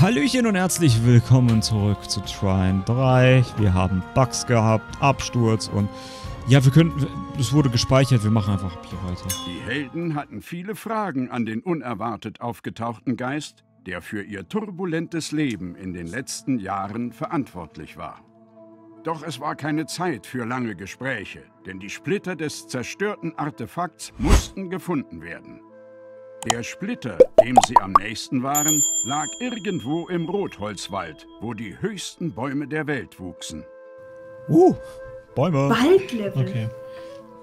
Hallöchen und herzlich willkommen zurück zu Trine 3. Wir haben Bugs gehabt, Absturz und ja, wir können, es wurde gespeichert, wir machen einfach hier weiter. Die Helden hatten viele Fragen an den unerwartet aufgetauchten Geist, der für ihr turbulentes Leben in den letzten Jahren verantwortlich war. Doch es war keine Zeit für lange Gespräche, denn die Splitter des zerstörten Artefakts mussten gefunden werden. Der Splitter, dem sie am nächsten waren, lag irgendwo im Rotholzwald, wo die höchsten Bäume der Welt wuchsen. Uh, Bäume. Waldlevel. Okay.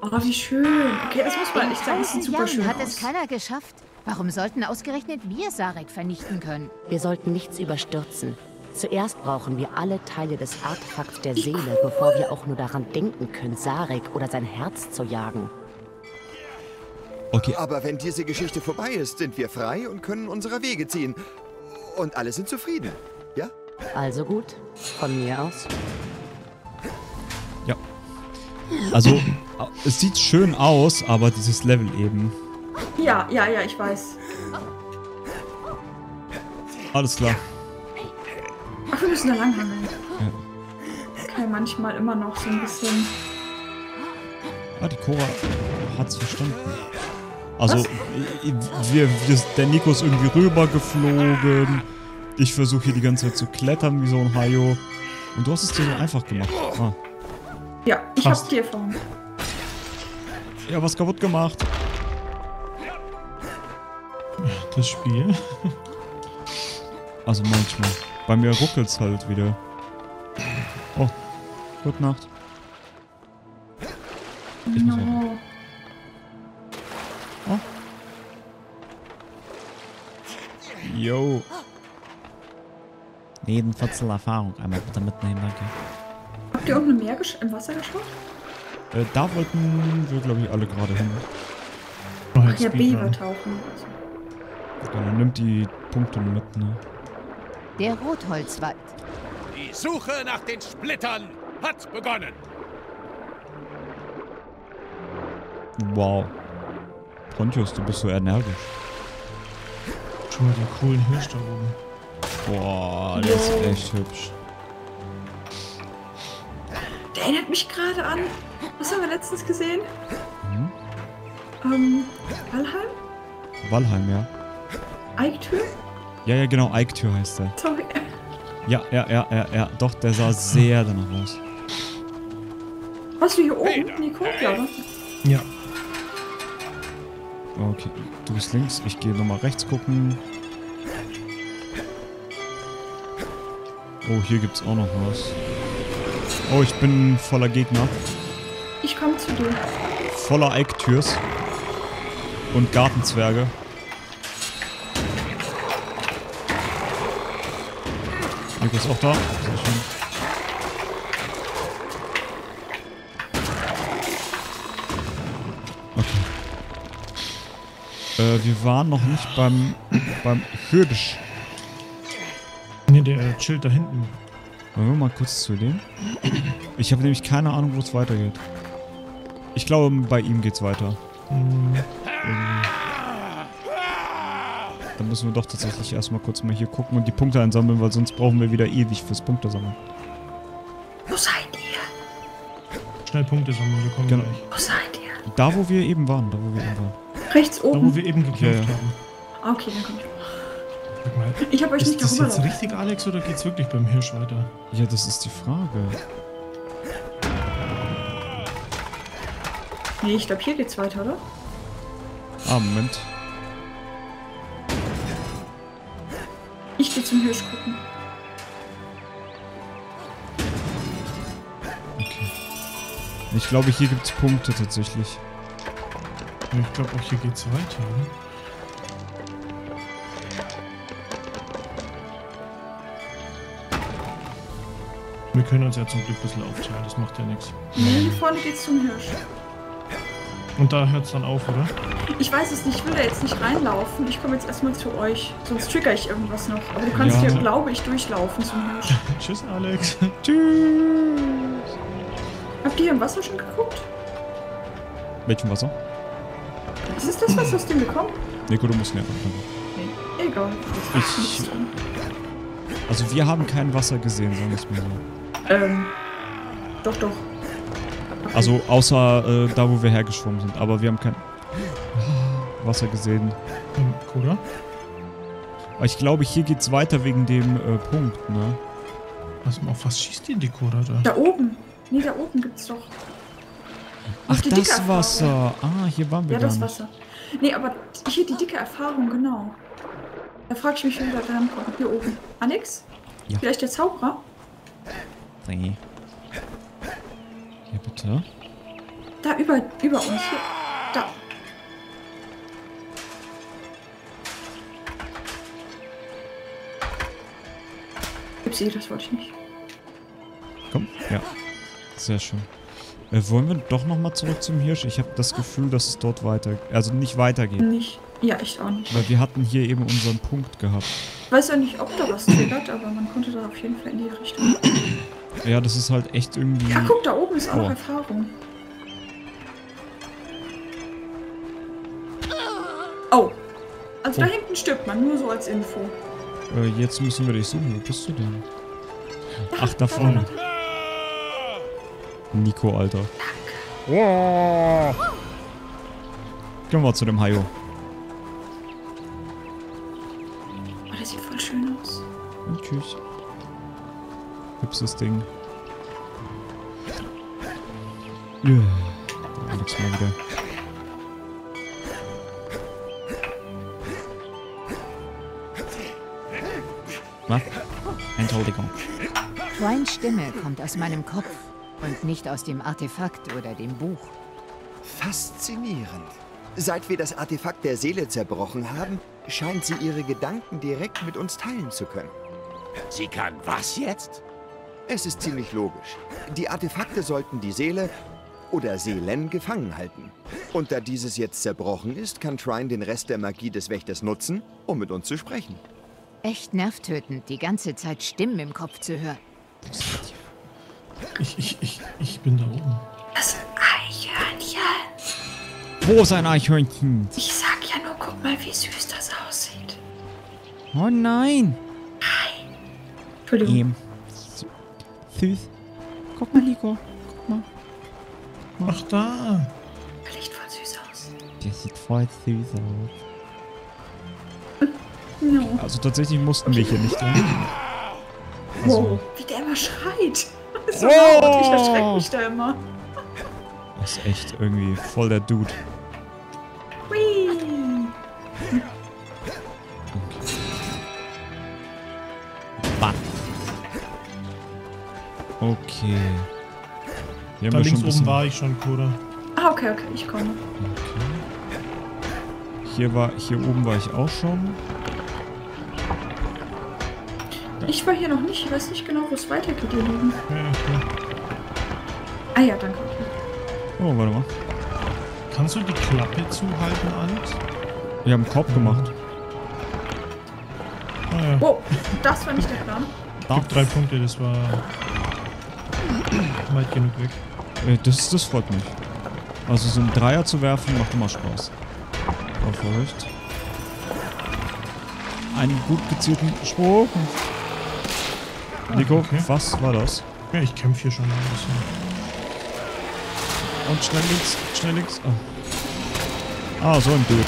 Oh, wie schön. Okay, das muss man In echt sagen, sieht tausend super Jahren schön hat es keiner geschafft. Warum sollten ausgerechnet wir Sarek vernichten können? Wir sollten nichts überstürzen. Zuerst brauchen wir alle Teile des Artefakts der Seele, bevor wir auch nur daran denken können, Sarek oder sein Herz zu jagen. Okay, Aber wenn diese Geschichte vorbei ist, sind wir frei und können unsere Wege ziehen. Und alle sind zufrieden. Ja? Also gut, von mir aus. ja. Also, es sieht schön aus, aber dieses Level eben. Ja, ja, ja, ich weiß. Alles klar. Ach, wir müssen da langhangeln. Okay, manchmal immer noch so ein bisschen. Ah, die Cora hat's verstanden. Also, wir, wir, der Nico ist irgendwie rübergeflogen. Ich versuche hier die ganze Zeit zu klettern wie so ein Hajo. Und du hast es dir so einfach gemacht. Ah. Ja, ich Passt. hab's dir vorhin. Ja, was kaputt gemacht. Das Spiel. Also manchmal. Bei mir ruckelt's halt wieder. Oh, gute Nacht. Ich muss auch. Yo. Jeden Viertel Erfahrung einmal bitte mitnehmen, danke. Habt ihr unten im, Meer im Wasser geschaut? Äh, da wollten wir, glaube ich, alle gerade hin. Oh, Ach ja, Speedrun. Beaver tauchen. Also. Dann nimmt die Punkte mit, ne? Der Rotholzwald. Die Suche nach den Splittern hat begonnen. Wow. Pontius, du bist so energisch. Schon mal den coolen Hirsch da oben. Boah, der ist echt hübsch. Der erinnert mich gerade an. Was haben wir letztens gesehen? Mhm. Ähm, Valheim? Valheim, ja. Eiktür? Ja, ja, genau, Eiktür heißt der. Sorry. Ja, ja, ja, ja, ja. Doch, der sah sehr danach aus. Warst du hier oben, Nico? Ja, oder? Ja. Okay, du bist links. Ich gehe nochmal rechts gucken. Oh, hier gibt's auch noch was. Oh, ich bin voller Gegner. Ich komme zu dir. Voller Eiktürs. Und Gartenzwerge. Nico ist auch da. Sehr schön. Äh, wir waren noch nicht beim, beim Hirsch. Ne, der chillt da hinten. Wollen wir mal kurz zu dem? Ich habe nämlich keine Ahnung, wo es weitergeht. Ich glaube, bei ihm geht's weiter. Hm, Dann müssen wir doch tatsächlich erstmal kurz mal hier gucken und die Punkte einsammeln, weil sonst brauchen wir wieder ewig fürs Punkte sammeln. Wo seid ihr? schnell Punkte sammeln, wir kommen Genau. gleich. Wo seid ihr? Da, wo wir eben waren, da, wo wir eben waren. Rechts Da, wo oben. wir eben gekämpft Ja, ja. haben. Ah, okay, dann komm ich. Sag mal, Ich habe euch ist nicht das darüber jetzt richtig, Alex, oder geht's wirklich beim Hirsch weiter? Ja, das ist die Frage. Nee, ich glaube, hier geht's weiter, oder? Ah, Moment. Ich gehe zum Hirsch gucken. Okay. Ich glaube, hier gibt's Punkte tatsächlich. Ich glaube, auch hier geht's weiter. Ne? Wir können uns ja zum Glück ein bisschen aufteilen, das macht ja nichts. Nee, hier vorne geht's zum Hirsch. Und da hört's dann auf, oder? Ich weiß es nicht, ich will da jetzt nicht reinlaufen. Ich komme jetzt erstmal zu euch. Sonst trigger ich irgendwas noch. Aber du kannst Ja. hier, glaube ich, durchlaufen zum Hirsch. Tschüss, Alex. Tschüss. Habt ihr hier im Wasser schon geguckt? Welchem Wasser? Ist das, was aus dem gekommen? Nico, du musst näher ran. Nee. Egal. Ich-. Also wir haben kein Wasser gesehen, sagen wir es mal so. Ähm, doch, doch. Also außer äh, da, wo wir hergeschwommen sind. Aber wir haben kein Wasser gesehen. Koda? Aber ich glaube, hier geht's weiter wegen dem äh, Punkt, ne? Was, auf was schießt die Koda da? Da oben. Nee, da oben gibt's doch. Ach, das. Wasser. Ah, hier waren wir Ja, gar das nicht. Wasser. Nee, aber hier die dicke Erfahrung, genau. Da frage ich mich, wie wir da rankommen. Hier oben. Alex? Ja. Vielleicht der Zauberer? Nee. Hier bitte. Da über, über uns. Hier. Da. Upsi, das wollte ich nicht. Komm, ja. Sehr schön. Äh, wollen wir doch nochmal zurück zum Hirsch? Ich habe das Gefühl, dass es dort weiter... Also nicht weitergeht. Nicht. Ja, echt auch nicht. Weil wir hatten hier eben unseren Punkt gehabt. Ich weiß ja nicht, ob da was triggert, aber man konnte da auf jeden Fall in die Richtung. Ja, das ist halt echt irgendwie... Ja, guck, da oben ist auch noch Oh. Erfahrung. Oh. Also da Oh. hinten stirbt man, nur so als Info. Äh, jetzt müssen wir dich suchen. Wo bist du denn? Ach, da vorne. Nico, Alter. Wow. Gehen wir mal zu dem Hajo. Oh, der sieht voll schön aus. Und tschüss. Hübsches Ding. Ja, da Alex mal wieder. Was? Entschuldigung. Trines Stimme kommt aus meinem Kopf und nicht aus dem Artefakt oder dem Buch. Faszinierend. Seit wir das Artefakt der Seele zerbrochen haben, scheint sie ihre Gedanken direkt mit uns teilen zu können. Sie kann was jetzt? Es ist ziemlich logisch. Die Artefakte sollten die Seele oder Seelen gefangen halten. Und da dieses jetzt zerbrochen ist, kann Trine den Rest der Magie des Wächters nutzen, um mit uns zu sprechen. Echt nervtötend, die ganze Zeit Stimmen im Kopf zu hören. Ich, ich, ich, ich bin da oben. Das Eichhörnchen. Wo ist ein Eichhörnchen? Ich sag ja nur, guck mal, wie süß das aussieht. Oh nein. Entschuldigung. Ähm, so- Süß. Guck mal, Nico. Guck mal. Ach da. Der Licht voll süß aus. Der sieht voll süß aus. No. Also tatsächlich mussten wir hier nicht hin. Also, Wow. Wie der immer schreit. Ist so laut. Ich erschrecke mich da immer. das ist echt irgendwie voll der Dude. Hui. Bam. Okay. Hier Da links oben war ich schon, Koda. Ah, okay, okay, ich komme. hier war, hier oben war ich auch schon. Ich war hier noch nicht. Ich weiß nicht genau, wo es weitergeht, ihr Lieben. Ja, okay. Ah ja, danke. Oh, warte mal. Kannst du die Klappe zuhalten, Alex? Wir haben einen Korb gemacht. Ah ja. Wow, das war nicht der Plan. Da. Gibt drei Punkte, das war weit genug weg. Äh, das, das freut mich. Also so einen Dreier zu werfen macht immer Spaß. Oh, verrückt. Einen gut gezielten Sprung. Nico, okay. was war das? Ja, ich kämpfe hier schon ein bisschen. Und schnell links, schnell links. Ah, ah so ein Dude.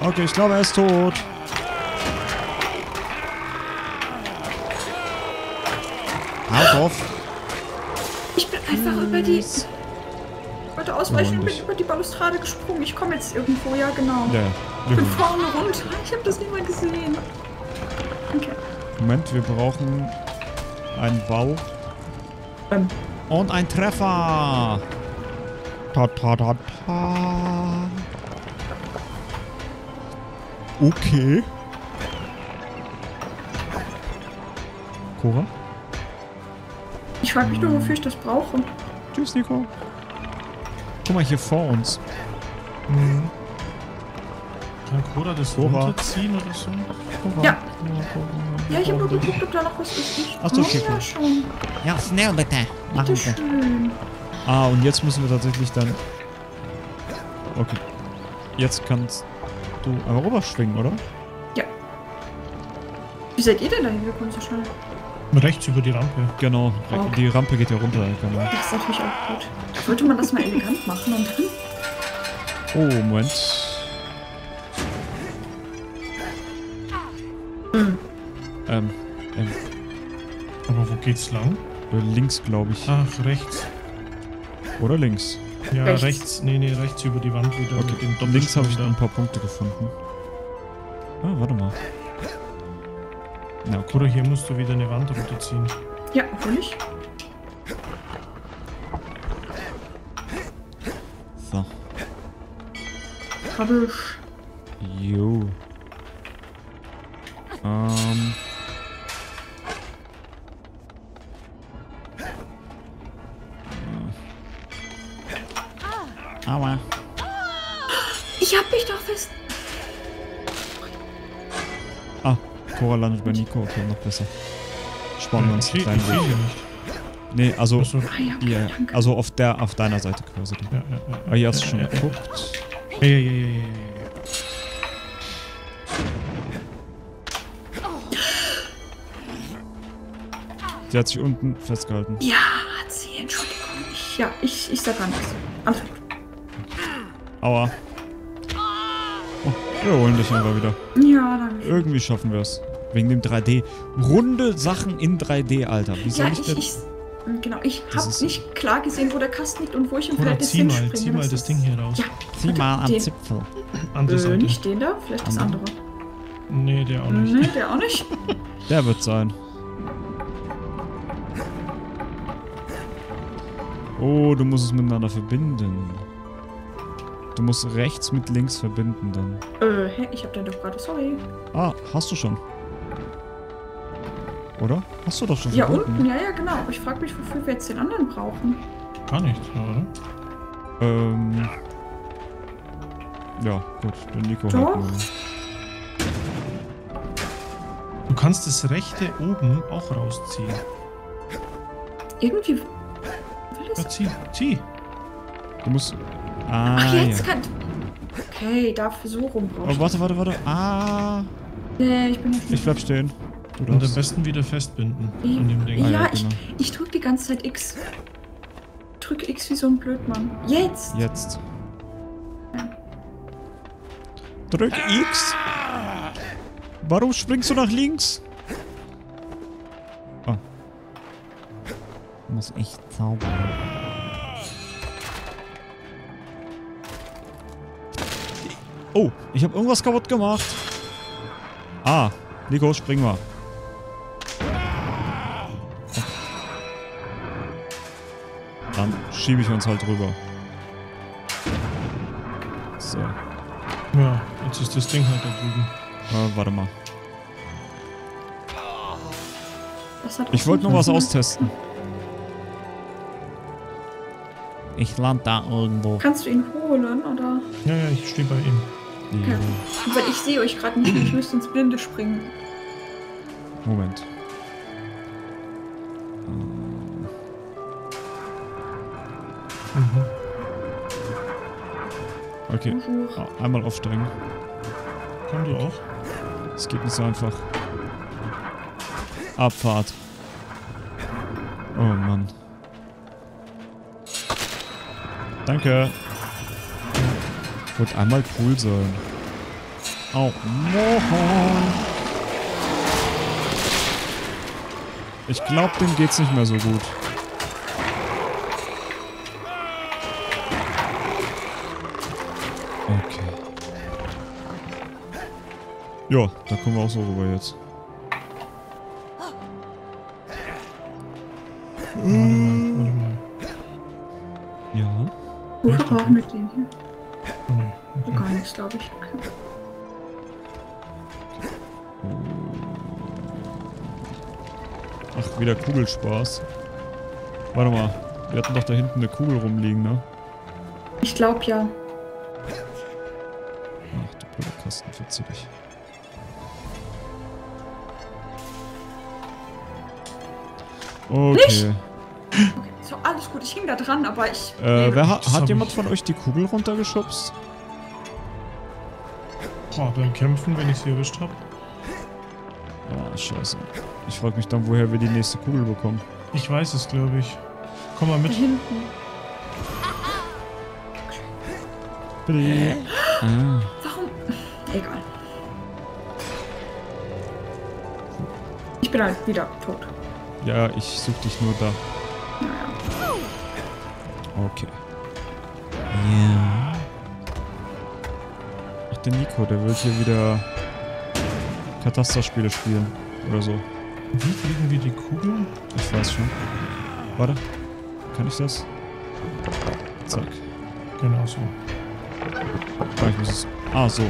Okay, ich glaube, er ist tot. Halt auf. Ich bin einfach über die. Ich wollte ausweichen und bin Ordentlich. über die Balustrade gesprungen. Ich komme jetzt irgendwo, ja genau. Ja, Ich bin vorne runter. Ich habe das nicht mal gesehen. Okay. Moment, wir brauchen einen Bau. Ähm, Und ein Treffer. Ta ta ta ta. Okay. Cora? ich frage mich nur, wofür ich das brauche. Tschüss, Nico. Guck mal hier vor uns. Mhm. Kann Koda das Cora. runterziehen oder so? Cora. Ja. Ja, ich habe nur geguckt, ob da noch was ist. Ich Ach so, okay, ja cool. schon. Ja, schnell bitte. Machen Bitte schön. Ah, und jetzt müssen wir tatsächlich dann... Okay. Jetzt kannst du einmal rüberschwingen, oder? Ja. Wie seid ihr denn da hingekommen so schnell? Rechts über die Rampe. Genau, Okay. die Rampe geht ja runter. Genau. Das ist natürlich auch gut. Sollte man das mal elegant machen und dann. Oh, Moment. Ähm, ähm, Aber wo geht's lang? äh, links, glaube ich. Ach, rechts. Oder links? Ja, Rechts. rechts. Nee, nee, rechts über die Wand wieder. mit dem Okay, links habe ich Doppelsprung ein paar Punkte gefunden. Ah, warte mal. Na, da. okay. Oder hier musst du wieder eine Wand runterziehen. Ja, obwohl ich. So. Habe ich. Jo. Ähm. Aua. Ich hab mich doch fest. Ah, Cora landet bei Nico. Okay, noch besser. Sparen wir uns einen kleinen Weg. hier nicht. Nee, also, Achso. Ah danke. also auf der, auf deiner Seite quasi. Ja, ja, ja. Ah, hier hast du schon geguckt. ja, ja, ja, ja. Die hat sich unten festgehalten. Ja, hat sie. Entschuldigung. Ich, ja, ich, ich sag gar nichts. Alles gut. Aua. Oh, wir holen dich einfach wieder. Ja, danke. Irgendwie schaffen wir es. Wegen dem 3D. Runde Sachen in 3D, Alter. Wie soll Ja, ich ich, denn... ich, genau, ich Das hab nicht klar gesehen, wo der Kasten liegt und wo ich im Oder Verhältnis zieh mal, hinspringe. zieh mal das Ding hier raus. Ja, Zieh mal am den- Zipfel. Äh, nicht den da, vielleicht das Andere. andere. Nee, der auch nicht. Nee, der auch nicht. Der wird sein. Oh, du musst es miteinander verbinden. Du musst rechts mit links verbinden dann. Äh, hä, ich hab den doch gerade, sorry. Ah, hast du schon. Oder? Hast du doch schon Ja, verbunden. unten, ja, ja, genau. Aber ich frage mich, wofür wir jetzt den anderen brauchen. Gar nicht, oder? Ähm. Ja, gut. Der Nico Doch. halt mal. Du kannst das rechte oben auch rausziehen. Irgendwie. Will es? Ja, zieh, zieh. Du musst. Ah, Ach, jetzt ja. kann. Okay, dafür so rum brauche Oh, ich. warte, warte, warte. Ah. Nee, ich bin nicht. Ich bleib stehen. Du Und am darfst. besten wieder festbinden an dem Ding. Ja, Ah, ja, ich, genau. ich drück die ganze Zeit X. Drück X wie so ein Blödmann. Jetzt! Jetzt. Drück X. Warum springst du nach links? Ah. Muss ich zaubern. Oh, ich habe irgendwas kaputt gemacht. Ah, Nico, spring mal. Dann schiebe ich uns halt rüber. So. Ja, jetzt ist das Ding halt da drüben. Äh, warte mal. Ich wollte nur was austesten. Ich land da irgendwo. Kannst du ihn holen, oder? Ja, ja, ich stehe bei ihm. Okay. Weil ich sehe euch gerade nicht ich müsste ins Blinde springen. Moment. Mhm. Okay. Ah, einmal aufsteigen. Komm du auch? Es geht nicht so einfach. Abfahrt. Oh Mann. Danke. Wird einmal cool sein. Oh, moin. Ich glaube, dem geht's nicht mehr so gut. Okay. Ja, da kommen wir auch so rüber jetzt. Warte mal, warte mal. Ja. Wofür brauchen wir den hier? Gar nichts, glaube ich. Okay. Ach, wieder Kugelspaß. Warte mal. Wir hatten doch da hinten eine Kugel rumliegen, ne? Ich glaube ja. Ach, du blöder Kasten, verzieh dich. Okay. Okay. So, alles gut. Ich hing da dran, aber ich. Äh, wer ha hat jemand von euch die Kugel runtergeschubst? Boah, beim Kämpfen, wenn ich sie erwischt habe. Ah, scheiße. Ich frage mich dann, woher wir die nächste Kugel bekommen. Ich weiß es, glaube ich. Komm mal Da mit. hinten. Bitte. Ah. Warum? Egal. Ich bin halt wieder tot. Ja, ich such dich nur da. Naja. Okay. Ja. Ach, der Nico, der will hier wieder Katasterspiele spielen. Oder so. Wie kriegen wir die Kugeln? Ich weiß schon. Warte. Kann ich das? Zack. Genau so. Ah, ich muss es. Ah, so.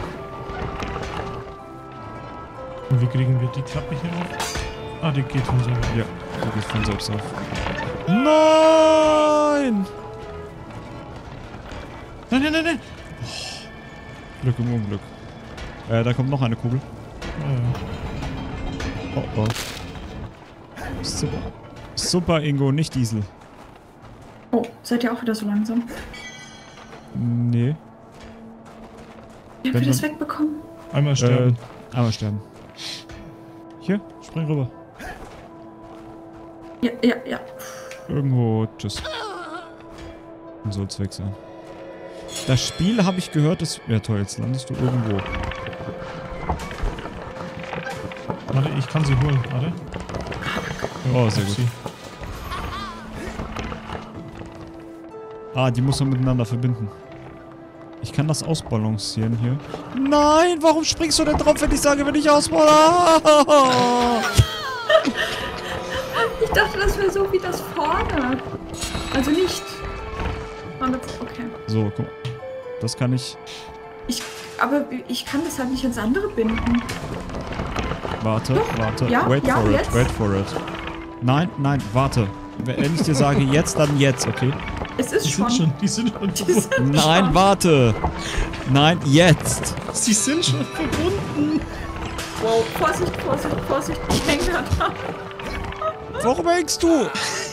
Und wie kriegen wir die Klappe hier auf? Ah, die geht von selber. Ja, der geht von selbst auf. Nein! Nein, nein, nein, nein. Glück im Unglück. Äh, da kommt noch eine Kugel. Ja. Oh oh. Super. Super, Ingo, nicht Diesel. Oh, seid ihr auch wieder so langsam? Nee. Wie habt Wenn ihr das wegbekommen? Einmal sterben. Äh, einmal sterben. Hier, spring rüber. Ja, ja, ja. Irgendwo, tschüss. Dann soll's weg sein. Das Spiel habe ich gehört, ist... Ja toll, jetzt landest du irgendwo. Warte, ich kann sie holen. Warte. Oh, sehr gut. sie. Ah, die muss man miteinander verbinden. Ich kann das ausbalancieren hier. Nein, warum springst du denn drauf, wenn ich sage, wenn ich ausbalanciere? Ich dachte, das wäre so wie das vorne. Also nicht. Vorne- Okay. So, guck mal. Das kann ich... Ich, aber ich kann das halt nicht ans andere binden. Warte, warte. Ja, wait ja, for jetzt? it, wait for it. Nein, nein, warte. Wenn ich dir sage jetzt, dann jetzt, okay? Es ist Die schon. sind schon, die sind schon Die verbunden. sind Nein, schon. warte. Nein, jetzt. Sie sind schon verbunden. Wow, Vorsicht, Vorsicht, Vorsicht. Ich hänge da dran. Warum hängst du?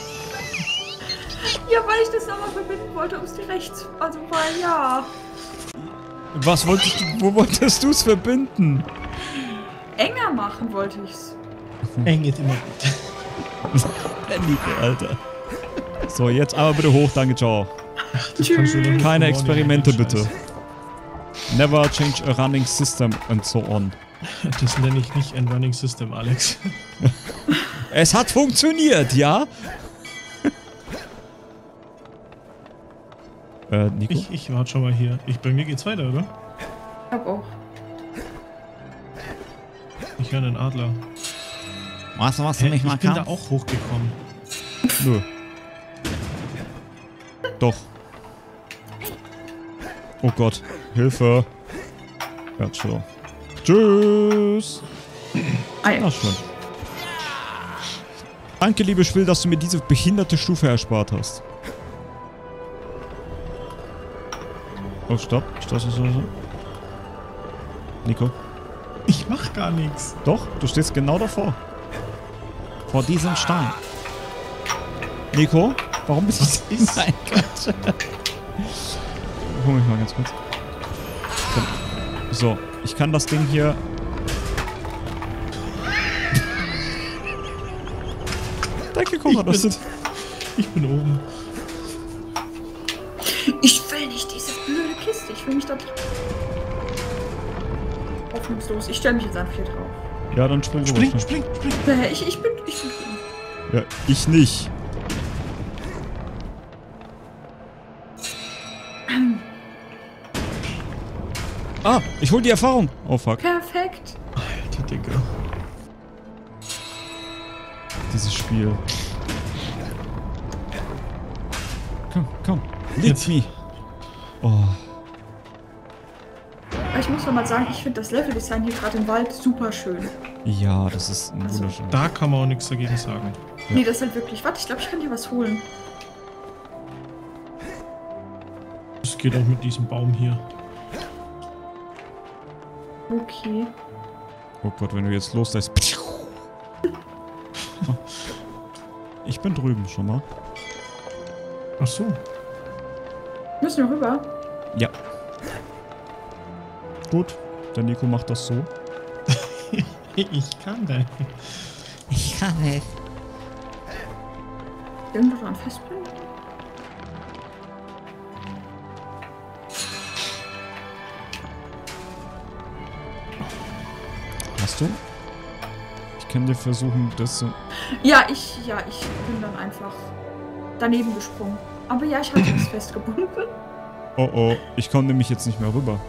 Ja, weil ich das nochmal verbinden wollte, um es die rechts. Also, weil ja. Was wolltest du, wo wolltest du es verbinden? Enger machen wollte ich's. Eng geht immer gut. Nico, Alter. So, jetzt einmal bitte hoch, danke, ciao. Das kannst du doch nicht Keine Experimente bitte. Never change a running system and so on. Das nenne ich nicht ein Running System, Alex. Es hat funktioniert, ja? Äh, Nico? Ich, ich warte schon mal hier. Ich, bei mir geht's weiter, oder? Ich hab auch. Ich höre einen Adler. Weißt du, was Hä, ich bin da auch hochgekommen. Nö. Doch. Oh Gott. Hilfe. Ja, ciao. Tschüss. Ah, ja. Ach schon. Danke, liebe Schwill, dass du mir diese behinderte Stufe erspart hast. Oh, stopp. Stopp. Nico. Ich mach gar nichts. Doch, du stehst genau davor. Vor diesem Stein. Nico, warum bist du... Ist? Mein Gott. Hol mich mal ganz kurz. So, ich kann das Ding hier... Danke, Konrad, Ich das bin-. Ich bin oben. Will mich da drauf. Hoffnungslos. Ich stelle mich jetzt einfach hier drauf. Ja, dann spring. Spring, schnell. spring, spring. Äh, ich, ich bin. Ich bin. Ja, ich nicht. Ah, ich hol die Erfahrung. Oh fuck, Perfekt. Alter, Digga. dieses Spiel. Komm, komm. Lead Jetzt. me. Oh, ich muss noch mal sagen, ich finde das Leveldesign hier gerade im Wald super schön. ja, das ist ein Also, wunderschön. Da kann man auch nichts dagegen sagen. Ja. Nee, das ist halt wirklich. Warte, ich glaube, ich kann dir was holen. Es geht auch mit diesem Baum hier. Okay. Oh Gott, wenn du jetzt loslässt. Ich bin drüben schon mal. Ach so. Müssen wir rüber? Ja. Gut, der Nico macht das so. Ich kann das. Ich kann nicht. Irgendwo dran festbinden? Hast du? Ich kann dir versuchen, das so... Ja, ich, ja, ich bin dann einfach daneben gesprungen. Aber ja, ich hatte es festgebunden. Oh oh, ich komme nämlich jetzt nicht mehr rüber.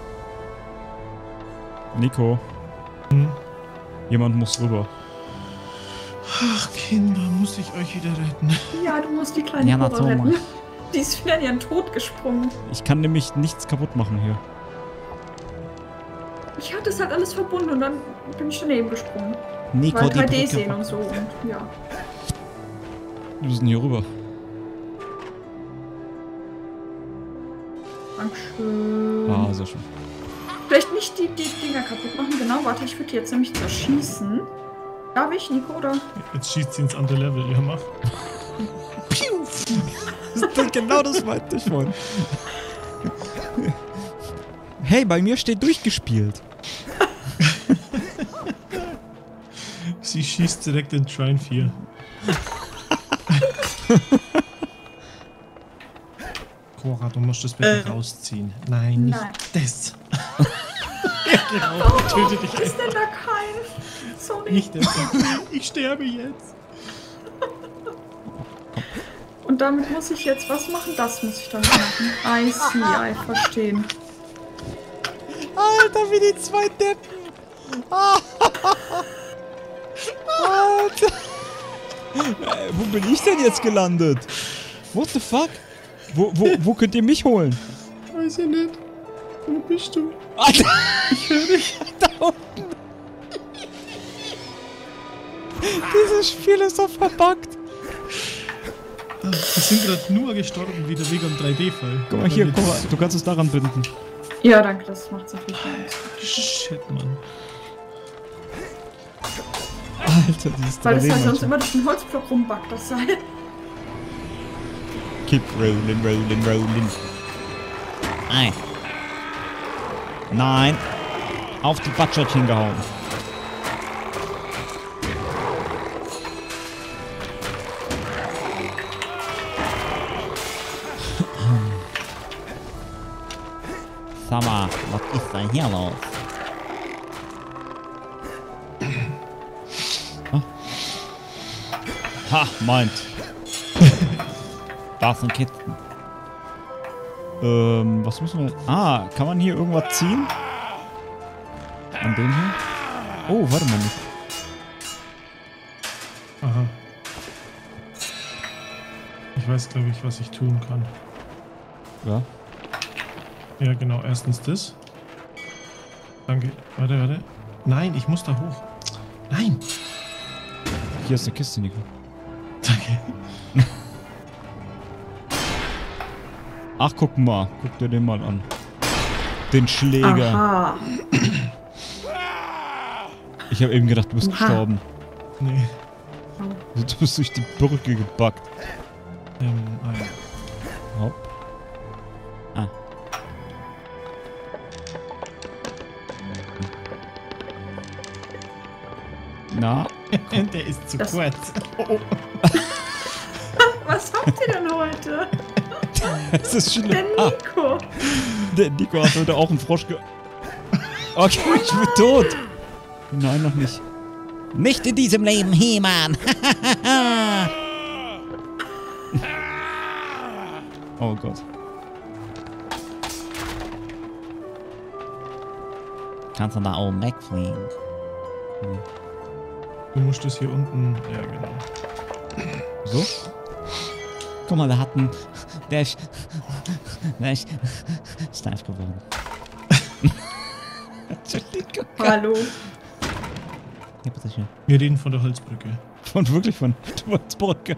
Nico. Hm? Jemand muss rüber. Ach, Kinder, muss ich euch wieder retten. Ja, du musst die kleine Ja, Cora retten. Die ist wieder in ihren Tod gesprungen. Ich kann nämlich nichts kaputt machen hier. Ich hatte es halt alles verbunden und dann bin ich daneben gesprungen. Nico, Weil die 3D Brücke- sehen und so und ja. Wir müssen hier rüber. Dankeschön. Ah, sehr schön. Nicht die, die Dinger kaputt machen. Genau, warte, ich würde die jetzt nämlich zerschießen. Darf ich, Nico, oder? Jetzt schießt sie ins andere Level. Ja, mach. genau das meinte ich vorhin. Hey, bei mir steht durchgespielt. Sie schießt direkt in Shrine 4. Cora, du musst das bitte rausziehen. Nein, nicht Nein. das. Genau. Töte dich Ist denn da kein? Sorry. Nicht. Ich sterbe jetzt. Und damit muss ich jetzt was machen? Das muss ich dann machen. I see, I verstehen. Alter, wie die zwei Deppen. Alter. Äh, wo bin ich denn jetzt gelandet? What the fuck? Wo, wo, wo könnt ihr mich holen? Weiß ich nicht. Wo bist du? Alter, ich höre dich da unten. Dieses Spiel ist so verbuggt. Wir sind gerade nur gestorben wieder wegen dem 3D-Fall. Guck mal hier, guck mal, du kannst es daran binden. Ja, danke, das macht natürlich Angst. Shit, Mann. Alter, dieses Weil es 3D halt sonst immer durch den Holzblock rumbackt, das Seil. Keep rolling, rolling, rolling. Nein. Nein. Auf die Batschötchen gehauen. Sag was ist denn hier los? Ha, meint. Das sind Kisten. Ähm, was müssen wir... Ah, kann man hier irgendwas ziehen? An dem hier? Oh, warte mal. nicht. Aha. Ich weiß, glaube ich, was ich tun kann. Ja. Ja, genau. Erstens das. Danke. Warte, warte. Nein, ich muss da hoch. Nein. Hier ist eine Kiste, Nico. Danke. Ach, guck mal. Guck dir den mal an. Den Schläger. Aha. Ich habe eben gedacht, du bist Oha. gestorben. Nee. Du bist durch die Brücke gebackt. Ähm, ah, ja. Hopp. Ah. Na, Der ist zu Das- kurz. Was habt ihr denn heute? es ist schlimm. Der Ah, Nico. der Nico hat heute auch einen Frosch ge... Okay, ich bin tot. Nein, noch nicht. Nicht in diesem Leben, He-Man. oh Gott. Kannst du da oben wegfliegen? Du musst das hier unten. Ja, genau. So? Guck mal, der hat einen... Der ist... Der ist... Steif geworden. Entschuldigung. Hallo. Ja, bitte schön. Wir reden von der Holzbrücke. Von wirklich von der Holzbrücke.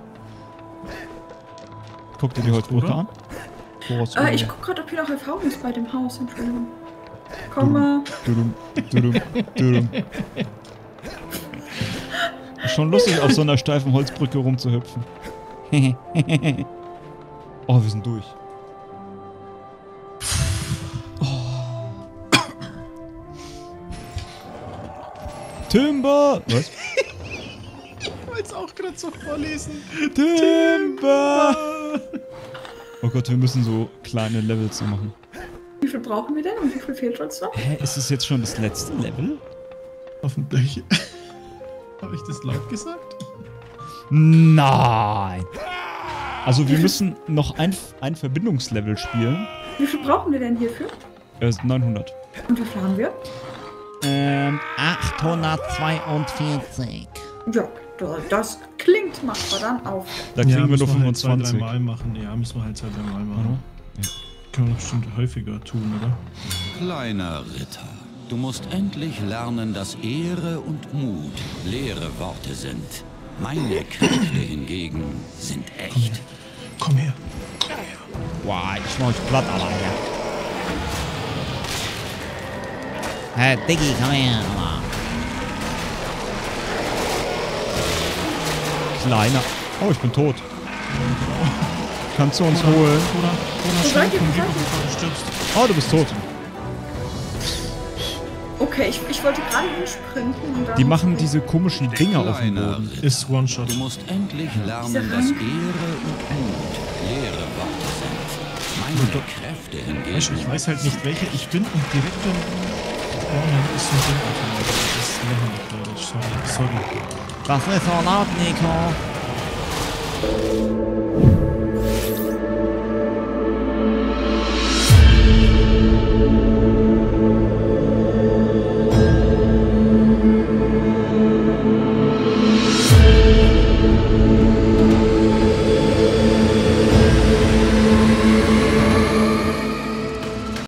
Guck dir die Holzbrücke an. Woraus Äh, ich guck gerade, ob hier noch Erfahrung ist bei dem Haus. Entschuldigung. Komme. Dudum, dudum, dudum. Ist schon lustig, auf so einer steifen Holzbrücke rumzuhüpfen. oh, wir sind durch. Timber! Was? Ich wollte es auch gerade so vorlesen. Timber! Oh Gott, wir müssen so kleine Levels noch machen. Wie viel brauchen wir denn und wie viel fehlt uns noch? Hä, ist es jetzt schon das letzte Level? Hoffentlich. Habe ich das laut gesagt? Nein! Also wir müssen noch ein, ein Verbindungslevel spielen. Wie viel brauchen wir denn hierfür? Äh, 900. Und wie viel haben wir? Ähm, 842. Ja, da- das klingt machbar dann auf. Da kriegen wir müssen nur Halt zwei, 25. dreimal machen. Ja, müssen wir halt zwei, dreimal machen. Mhm. Können wir doch bestimmt häufiger tun, oder? Kleiner Ritter, du musst endlich lernen, dass Ehre und Mut leere Worte sind. Meine Kräfte hingegen sind echt. Komm her. Boah, ich mach euch platt, Alter. Hey, Diggi, komm her, Alter. Kleiner. Oh, ich bin tot. Kannst du uns holen? Oder, oder komm, Wo geh, seid ihr? bevor du stirbst. Oh, du bist tot. Okay, ich, ich wollte gerade hinsprinten dann... Die machen diese komischen Dinger auf dem Boden. Ritter, Ist One-Shot. du musst endlich lernen, dass Ehre und Mut leere Worte sind. Meine Kräfte Weißt hingegen du, ich weiß halt nicht, welche ich bin und direkt beim Spawnen ist so ein Ding aufgenommen. Das ist lächerlich, Leute. Sorry. Sorry. Das ist so laut, Nico.